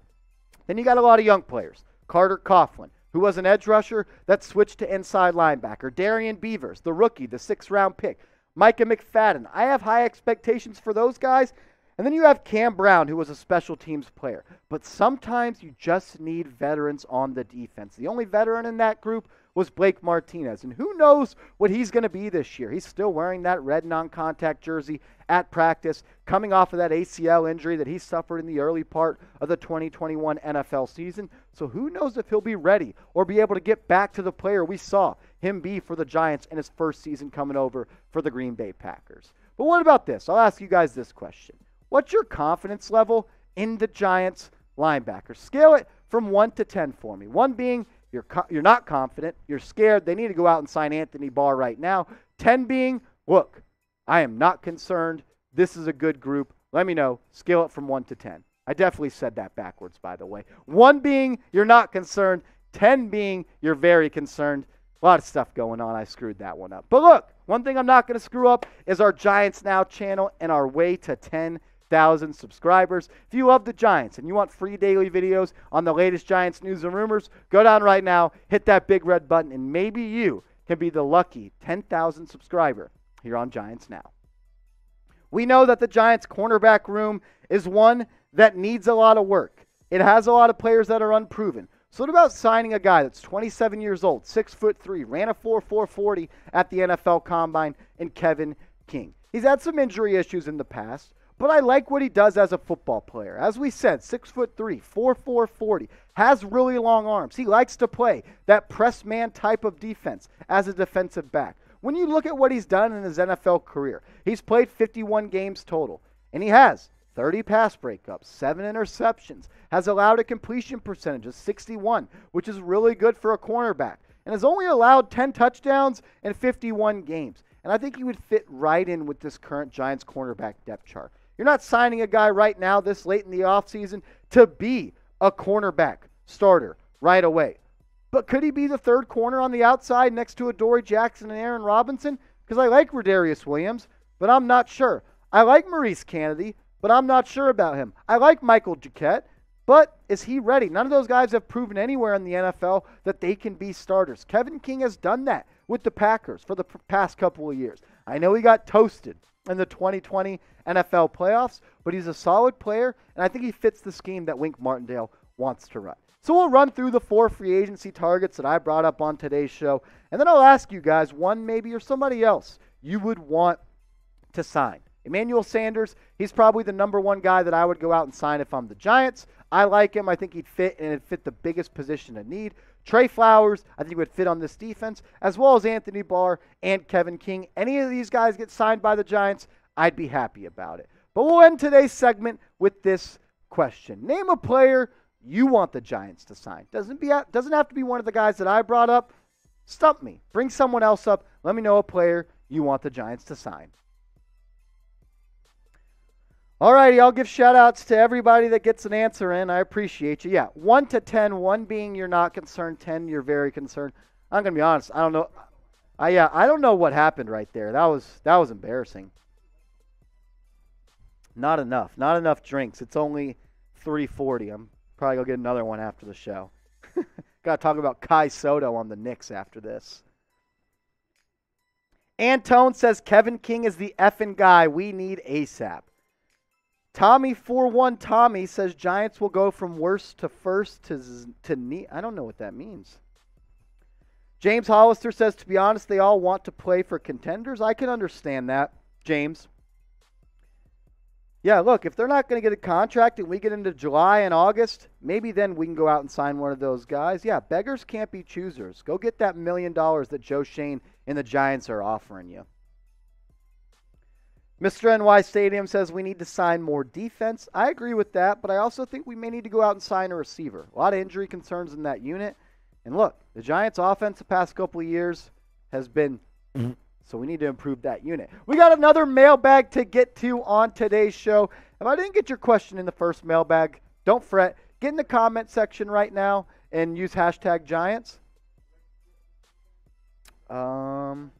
Then you got a lot of young players. Carter Coughlin, who was an edge rusher that switched to inside linebacker. Darrian Beavers, the rookie, the sixth round pick. Micah McFadden. I have high expectations for those guys. And then you have Cam Brown, who was a special teams player. But sometimes you just need veterans on the defense. The only veteran in that group was Blake Martinez. And who knows what he's going to be this year? He's still wearing that red non contact jersey at practice, coming off of that ACL injury that he suffered in the early part of the 2021 NFL season. So who knows if he'll be ready or be able to get back to the player we saw him be for the Giants in his first season coming over for the Green Bay Packers. But what about this? I'll ask you guys this question. What's your confidence level in the Giants linebackers? Scale it from 1 to 10 for me. 1 being you're, co- you're not confident. You're scared. They need to go out and sign Anthony Barr right now. 10 being, look, I am not concerned. This is a good group. Let me know. Scale it from 1 to 10. I definitely said that backwards, by the way. 1 being, you're not concerned. 10 being, you're very concerned. A lot of stuff going on. I screwed that one up. But look, one thing I'm not going to screw up is our Giants Now channel and our way to 10 1,000 subscribers. If you love the Giants and you want free daily videos on the latest Giants news and rumors, go down right now, hit that big red button, and maybe you can be the lucky 10,000 subscriber here on Giants Now. We know that the Giants cornerback room is one that needs a lot of work. It has a lot of players that are unproven. So what about signing a guy that's 27 years old, six foot three, ran a 4.440 at the NFL Combine, and Kevin King? He's had some injury issues in the past, but I like what he does as a football player. As we said, six foot three, four four forty, has really long arms. He likes to play that press man type of defense as a defensive back. When you look at what he's done in his NFL career, he's played 51 games total, and he has 30 pass breakups, seven interceptions, has allowed a completion percentage of 61, which is really good for a cornerback, and has only allowed 10 touchdowns in 51 games. And I think he would fit right in with this current Giants cornerback depth chart. You're not signing a guy right now, this late in the offseason, to be a cornerback starter right away. But could he be the third corner on the outside next to Adoree Jackson and Aaron Robinson? Because I like Rodarius Williams, but I'm not sure. I like Maurice Kennedy, but I'm not sure about him. I like Michael Jacquet, but is he ready? None of those guys have proven anywhere in the NFL that they can be starters. Kevin King has done that with the Packers for the past couple of years. I know he got toasted in the 2020 NFL playoffs, but he's a solid player, and I think he fits the scheme that Wink Martindale wants to run. So we'll run through the four free agency targets that I brought up on today's show, and then I'll ask you guys one maybe or somebody else you would want to sign. Emmanuel Sanders, he's probably the number one guy that I would go out and sign if I'm the Giants. I like him. I think he'd fit and it'd fit the biggest position of need. Trey Flowers, I think would fit on this defense, as well as Anthony Barr and Kevin King. Any of these guys get signed by the Giants, I'd be happy about it. But we'll end today's segment with this question Name a player you want the Giants to sign. Doesn't, be, doesn't have to be one of the guys that I brought up. Stump me. Bring someone else up. Let me know a player you want the Giants to sign. All righty, I'll give shout outs to everybody that gets an answer in. I appreciate you. Yeah, 1 to 10, 1 being you're not concerned, 10 you're very concerned. I'm going to be honest, I don't know. I yeah, I don't know what happened right there. That was that was embarrassing. Not enough. Not enough drinks. It's only 340. I'm probably going to get another one after the show. [laughs] Got to talk about Kai Sotto on the Knicks after this. Antone says Kevin King is the effing guy we need ASAP. Tommy four one Tommy says Giants will go from worst to first to to ne- I don't know what that means. James Hollister says to be honest, they all want to play for contenders. I can understand that, James. Yeah, look, if they're not going to get a contract and we get into July and August, maybe then we can go out and sign one of those guys. Yeah, beggars can't be choosers. Go get that million dollars that Joe Schoen and the Giants are offering you. Mr. NY Stadium says we need to sign more defense. I agree with that, but I also think we may need to go out and sign a receiver. A lot of injury concerns in that unit. And look, the Giants' offense the past couple of years has been so we need to improve that unit. We got another mailbag to get to on today's show. If I didn't get your question in the first mailbag, don't fret. Get in the comment section right now and use hashtag Giants. Um,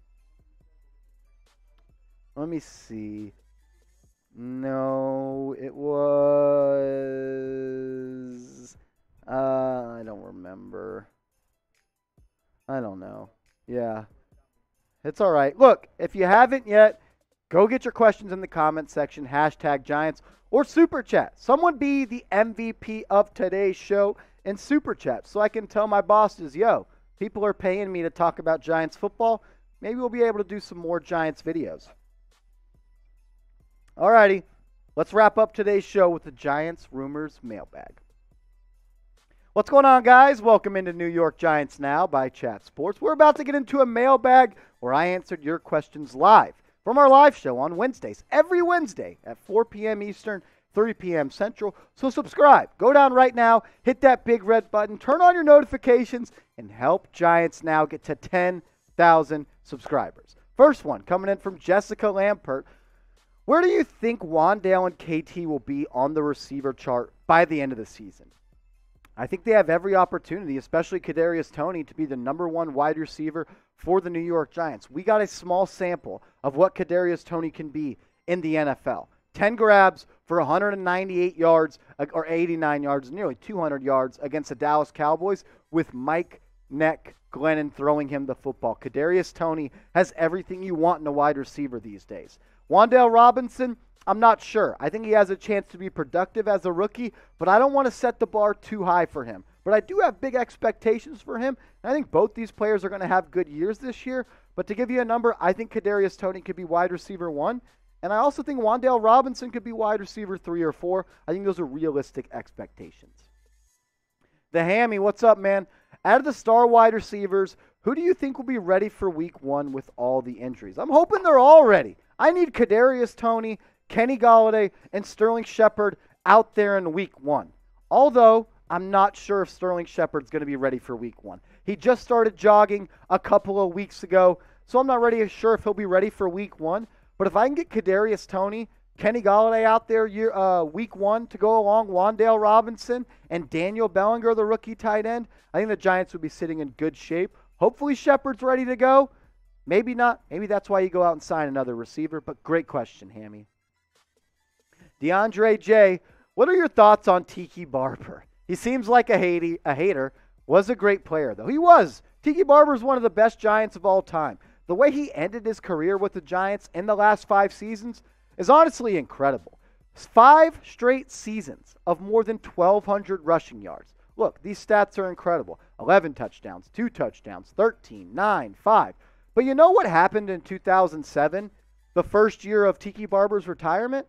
let me see. No, it was. Uh, I don't remember. I don't know. Yeah. It's all right. Look, if you haven't yet, go get your questions in the comment section, hashtag Giants or Super Chat. Someone be the MVP of today's show in Super Chat so I can tell my bosses, yo, people are paying me to talk about Giants football. Maybe we'll be able to do some more Giants videos. Alrighty, let's wrap up today's show with the Giants Rumors Mailbag. What's going on, guys? Welcome into New York Giants Now by Chat Sports. We're about to get into a mailbag where I answered your questions live from our live show on Wednesdays, every Wednesday at 4 p.m. Eastern, 3 p.m. Central. So subscribe. Go down right now, hit that big red button, turn on your notifications, and help Giants Now get to 10,000 subscribers. First one coming in from Jessica Lampert. Where do you think Wan'Dale and KT will be on the receiver chart by the end of the season? I think they have every opportunity, especially Kadarius Toney, to be the number one wide receiver for the New York Giants. We got a small sample of what Kadarius Toney can be in the NFL. 10 grabs for 198 yards uh, or 89 yards, nearly 200 yards against the Dallas Cowboys with Mike Neck Glennon throwing him the football. Kadarius Toney has everything you want in a wide receiver these days. Wan'Dale Robinson, I'm not sure. I think he has a chance to be productive as a rookie, but I don't want to set the bar too high for him. But I do have big expectations for him. And I think both these players are going to have good years this year. But to give you a number, I think Kadarius Toney could be wide receiver one. And I also think Wan'Dale Robinson could be wide receiver three or four. I think those are realistic expectations. The Hammy, what's up, man? Out of the star wide receivers, who do you think will be ready for week one with all the injuries? I'm hoping they're all ready. I need Kadarius Toney, Kenny Golladay, and Sterling Shepard out there in week one. Although I'm not sure if Sterling Shepard's going to be ready for week one. He just started jogging a couple of weeks ago, so I'm not really sure if he'll be ready for week one. But if I can get Kadarius Toney, Kenny Golladay out there year, uh, week one to go along, Wan'Dale Robinson, and Daniel Bellinger, the rookie tight end, I think the Giants would be sitting in good shape. Hopefully Shepard's ready to go. Maybe not. Maybe that's why you go out and sign another receiver. But great question, Hammy. DeAndre J, what are your thoughts on Tiki Barber? He seems like a, hate- a hater. Was a great player, though. He was. Tiki Barber is one of the best Giants of all time. The way he ended his career with the Giants in the last five seasons is honestly incredible. Five straight seasons of more than 1,200 rushing yards. Look, these stats are incredible 11 touchdowns, 2 touchdowns, 13, 9, 5. But you know what happened in 2007, the first year of Tiki Barber's retirement?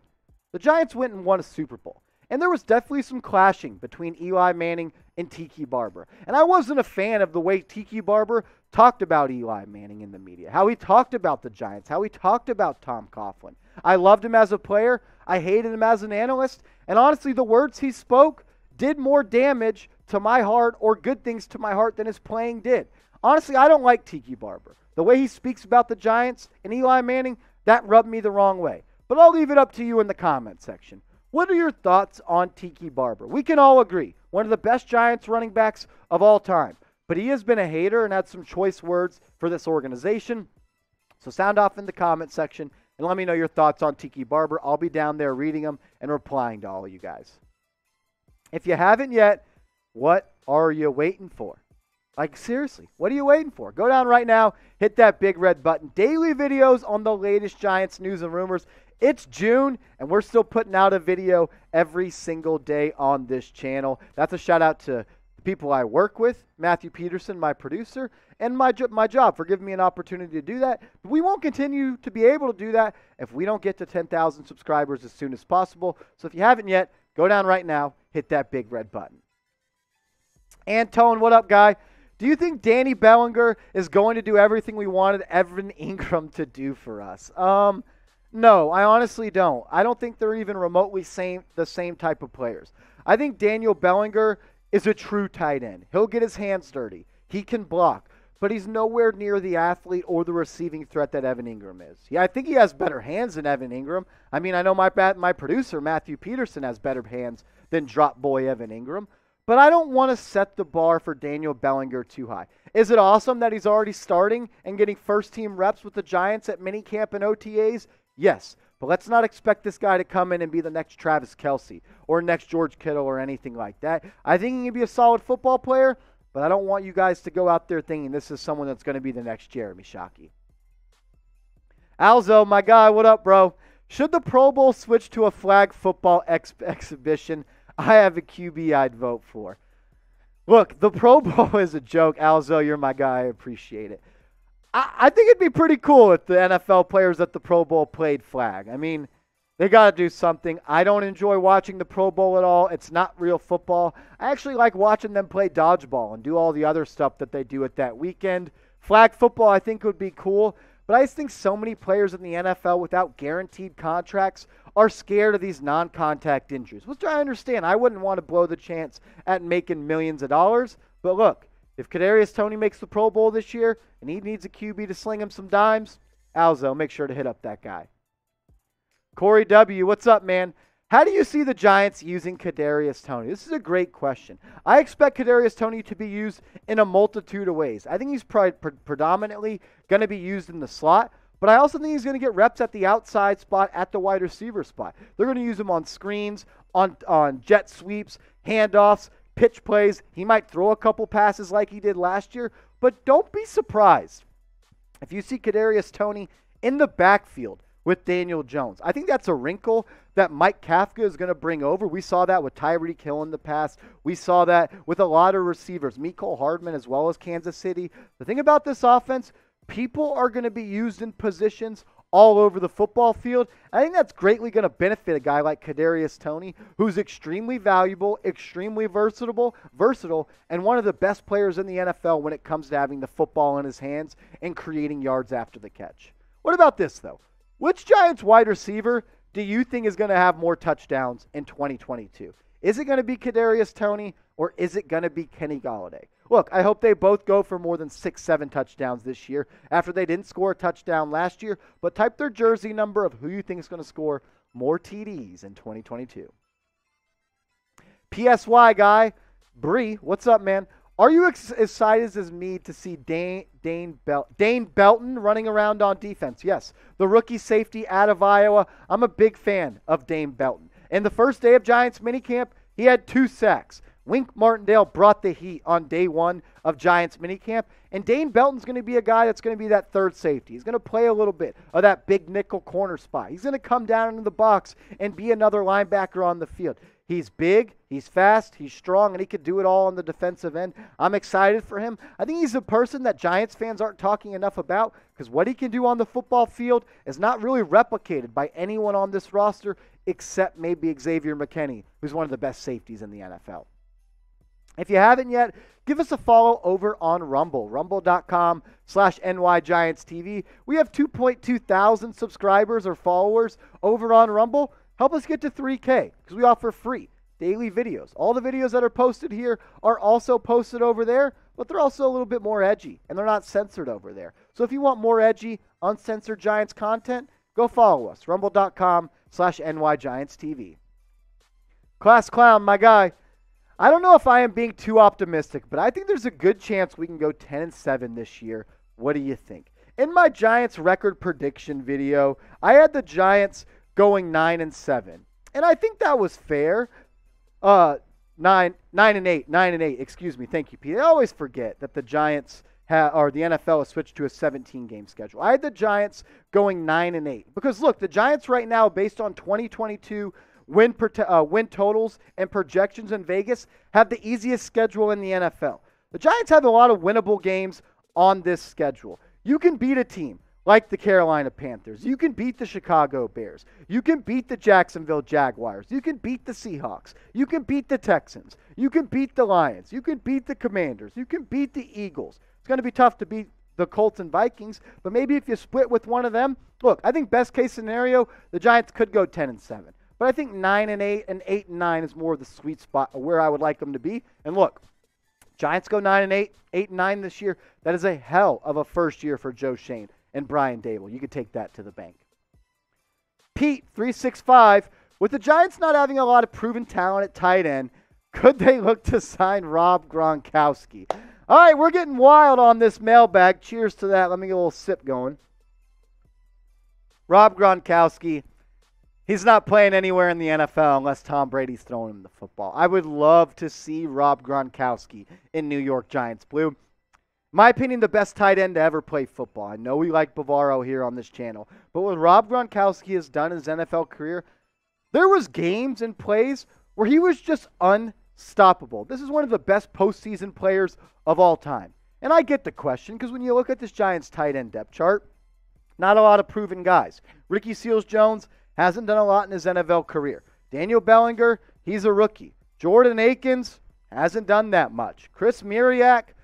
The Giants went and won a Super Bowl. And there was definitely some clashing between Eli Manning and Tiki Barber. And I wasn't a fan of the way Tiki Barber talked about Eli Manning in the media, how he talked about the Giants, how he talked about Tom Coughlin. I loved him as a player, I hated him as an analyst, and honestly, the words he spoke did more damage to my heart or good things to my heart than his playing did. Honestly, I don't like Tiki Barber. The way he speaks about the Giants and Eli Manning, that rubbed me the wrong way. But I'll leave it up to you in the comment section. What are your thoughts on Tiki Barber? We can all agree, one of the best Giants running backs of all time. But he has been a hater and had some choice words for this organization. So sound off in the comment section and let me know your thoughts on Tiki Barber. I'll be down there reading them and replying to all of you guys. If you haven't yet, what are you waiting for? Like, seriously, what are you waiting for? Go down right now, hit that big red button. Daily videos on the latest Giants news and rumors It's June, and we're still putting out a video every single day on this channel. That's a shout out to the people I work with, Matthew Peterson, my producer, and my, my job for giving me an opportunity to do that. But we won't continue to be able to do that if we don't get to 10,000 subscribers as soon as possible. So if you haven't yet, go down right now, hit that big red button. Antone, what up, guy? Do you think Danny Bellinger is going to do everything we wanted Evan Engram to do for us? Um, no, I honestly don't. I don't think they're even remotely same the same type of players. I think Daniel Bellinger is a true tight end. He'll get his hands dirty. He can block, but he's nowhere near the athlete or the receiving threat that Evan Engram is. Yeah, I think he has better hands than Evan Engram. I mean, I know my my producer Matthew Peterson has better hands than drop boy Evan Engram. But I don't want to set the bar for Daniel Bellinger too high. Is it awesome that he's already starting and getting first team reps with the Giants at minicamp and OTAs? Yes. But let's not expect this guy to come in and be the next Travis Kelce or next George Kittle or anything like that. I think he can be a solid football player, but I don't want you guys to go out there thinking this is someone that's going to be the next Jeremy Shockey. Alzo, my guy, what up, bro? Should the Pro Bowl switch to a flag football ex- [laughs] exhibition? I have a QB I'd vote for. Look, the Pro Bowl [laughs] is a joke. Alzo, you're my guy. I appreciate it. I, I think it'd be pretty cool if the NFL players at the Pro Bowl played flag. I mean, they got to do something. I don't enjoy watching the Pro Bowl at all. It's not real football. I actually like watching them play dodgeball and do all the other stuff that they do at that weekend. Flag football, I think, would be cool. But I just think so many players in the NFL without guaranteed contracts are scared of these non contact injuries, which I understand. I wouldn't want to blow the chance at making millions of dollars. But look, if Kadarius Toney makes the Pro Bowl this year and he needs a QB to sling him some dimes, Alzo, make sure to hit up that guy. Corey W., what's up, man? How do you see the Giants using Kadarius Toney? This is a great question. I expect Kadarius Toney to be used in a multitude of ways. I think he's pre- predominantly going to be used in the slot, but I also think he's going to get reps at the outside spot, at the wide receiver spot. They're going to use him on screens, on on jet sweeps, handoffs, pitch plays. He might throw a couple passes like he did last year, but don't be surprised if you see Kadarius Toney in the backfield with Daniel Jones. I think that's a wrinkle that Mike Kafka is going to bring over. We saw that with Tyreek Hill in the past. We saw that with a lot of receivers, Mecole Hardman as well as Kansas City. The thing about this offense, people are going to be used in positions all over the football field. I think that's greatly going to benefit a guy like Kadarius Toney, who's extremely valuable, extremely versatile, versatile, and one of the best players in the NFL when it comes to having the football in his hands and creating yards after the catch. What about this though? Which Giants wide receiver do you think is going to have more touchdowns in 2022? Is it going to be Kadarius Toney or is it going to be Kenny Golladay? Look, I hope they both go for more than six, seven touchdowns this year after they didn't score a touchdown last year. But type their jersey number of who you think is going to score more TDs in 2022. PSY guy, Bree, what's up, man? Are you ex- excited as me to see Dane Dane, Bel- Dane Belton running around on defense? Yes, the rookie safety out of Iowa. I'm a big fan of Dane Belton. In the first day of Giants minicamp, he had two sacks. Wink Martindale brought the heat on day one of Giants minicamp. And Dane Belton's going to be a guy that's going to be that third safety. He's going to play a little bit of that big nickel corner spot. He's going to come down into the box and be another linebacker on the field. He's big, he's fast, he's strong, and he could do it all on the defensive end. I'm excited for him. I think he's a person that Giants fans aren't talking enough about because what he can do on the football field is not really replicated by anyone on this roster except maybe Xavier McKinney, who's one of the best safeties in the NFL. If you haven't yet, give us a follow over on Rumble, rumble.com slash NYGiantsTV. We have 2.2 thousand subscribers or followers over on Rumble. Help us get to 3K because we offer free daily videos. All the videos that are posted here are also posted over there, but they're also a little bit more edgy and they're not censored over there. So if you want more edgy, uncensored Giants content, go follow us, rumble.com slash NYGiantsTV. Class Clown, my guy. I don't know if I am being too optimistic, but I think there's a good chance we can go 10 and 7 this year. What do you think? In my Giants record prediction video, I had the Giants going 9 and 7. And I think that was fair. Uh 9 9 and 8, 9 and 8, excuse me. Thank you, Pete. I always forget that the Giants ha- or the NFL has switched to a 17 game schedule. I had the Giants going 9 and 8 because look, the Giants right now based on 2022 win per- uh, win totals and projections in Vegas have the easiest schedule in the NFL. The Giants have a lot of winnable games on this schedule. You can beat a team like the Carolina Panthers. You can beat the Chicago Bears. You can beat the Jacksonville Jaguars. You can beat the Seahawks. You can beat the Texans. You can beat the Lions. You can beat the Commanders. You can beat the Eagles. It's going to be tough to beat the Colts and Vikings, but maybe if you split with one of them, look, I think best case scenario, the Giants could go 10 and 7. But I think 9 and 8 and 8 and 9 is more of the sweet spot where I would like them to be. And look, Giants go 9 and 8, 8 and 9 this year. That is a hell of a first year for Joe Schoen and Brian Daboll. You could take that to the bank. Pete, 365. With the Giants not having a lot of proven talent at tight end, could they look to sign Rob Gronkowski? All right, we're getting wild on this mailbag. Cheers to that. Let me get a little sip going. Rob Gronkowski, he's not playing anywhere in the NFL unless Tom Brady's throwing him the football. I would love to see Rob Gronkowski in New York Giants blue my opinion, the best tight end to ever play football. I know we like Bavaro here on this channel, but what Rob Gronkowski has done in his NFL career, there was games and plays where he was just unstoppable. This is one of the best postseason players of all time. And I get the question because when you look at this Giants tight end depth chart, not a lot of proven guys. Ricky Seals Jones hasn't done a lot in his NFL career. Daniel Bellinger, he's a rookie. Jordan Akins hasn't done that much. Chris Myarick,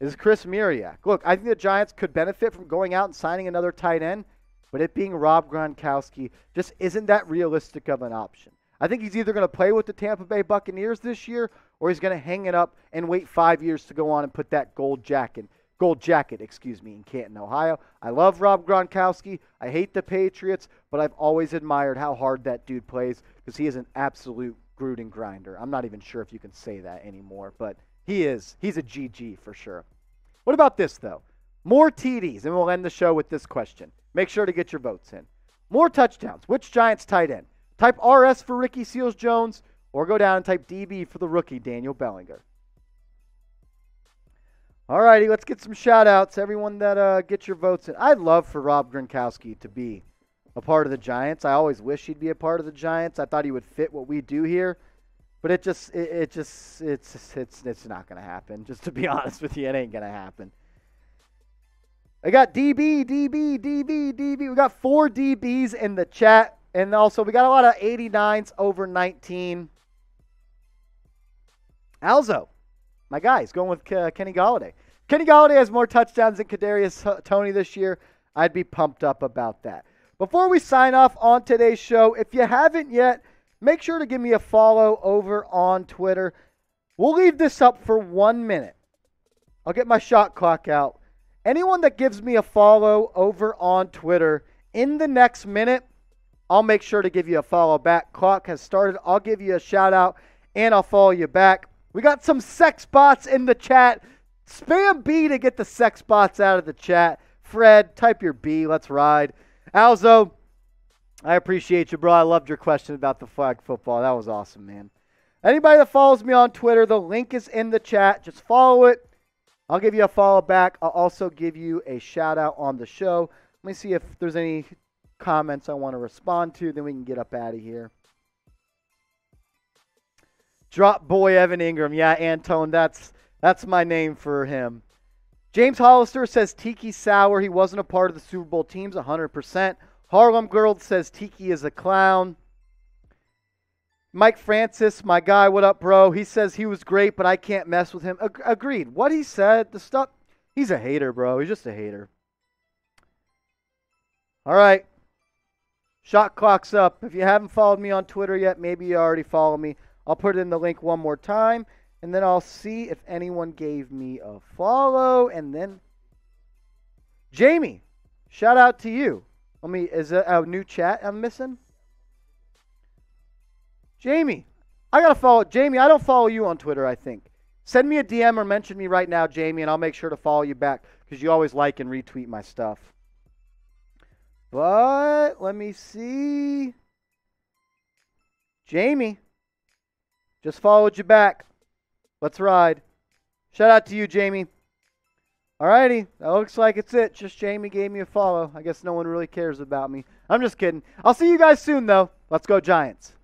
is Chris Myarick. Look, I think the Giants could benefit from going out and signing another tight end, but it being Rob Gronkowski just isn't that realistic of an option. I think he's either going to play with the Tampa Bay Buccaneers this year or he's going to hang it up and wait five years to go on and put that gold jacket, gold jacket, excuse me, in Canton, Ohio. I love Rob Gronkowski. I hate the Patriots, but I've always admired how hard that dude plays because he is an absolute Gruden grinder. I'm not even sure if you can say that anymore, but he is. He's a GG for sure. What about this, though? More TDs, and we'll end the show with this question. Make sure to get your votes in. More touchdowns. Which Giants tight end? Type RS for Ricky Seals Jones, or go down and type DB for the rookie Daniel Bellinger. All righty, let's get some shout outs. Everyone that uh, gets your votes in. I'd love for Rob Gronkowski to be a part of the Giants. I always wish he'd be a part of the Giants. I thought he would fit what we do here. But it just, it, it just, it's, it's, it's not to happen. Just to be [laughs] honest with you, it ain't to happen. I got DB, DB, DB, DB. We got four DBs in the chat. And also, we got a lot of 89s over 19. Alzo, my guy, is going with uh, Kenny Golladay. Kenny Golladay has more touchdowns than Kadarius Toney this year. I'd be pumped up about that. Before we sign off on today's show, if you haven't yet, Make sure to give me a follow over on Twitter. We'll leave this up for one minute. I'll get my shot clock out. Anyone that gives me a follow over on Twitter in the next minute, I'll make sure to give you a follow back. Clock has started. I'll give you a shout out and I'll follow you back. We got some sex bots in the chat. Spam B to get the sex bots out of the chat. Fred, type your B. Let's ride. Alzo, I appreciate you, bro. I loved your question about the flag football. That was awesome, man. Anybody that follows me on Twitter, the link is in the chat. Just follow it. I'll give you a follow back. I'll also give you a shout out on the show. Let me see if there's any comments I want to respond to. Then we can get up out of here. Drop boy Evan Engram. Yeah, Antone, that's that's my name for him. James Hollister says Tiki Sour. He wasn't a part of the Super Bowl teams 100%. Harlem Girl says Tiki is a clown. Mike Francis, my guy, what up, bro? He says he was great, but I can't mess with him. Ag- agreed. What he said, the stuff, he's a hater, bro. He's just a hater. All right. Shot clock's up. If you haven't followed me on Twitter yet, maybe you already follow me. I'll put it in the link one more time, and then I'll see if anyone gave me a follow. And then, Jamie, shout out to you. Let me, is that a new chat I'm missing? Jamie, I got to follow. Jamie, I don't follow you on Twitter, I think. Send me a DM or mention me right now, Jamie, and I'll make sure to follow you back because you always like and retweet my stuff. But let me see. Jamie, just followed you back. Let's ride. Shout out to you, Jamie. Alrighty, that looks like it's it. Just Jamie gave me a follow. I guess no one really cares about me. I'm just kidding. I'll see you guys soon, though. Let's go, Giants.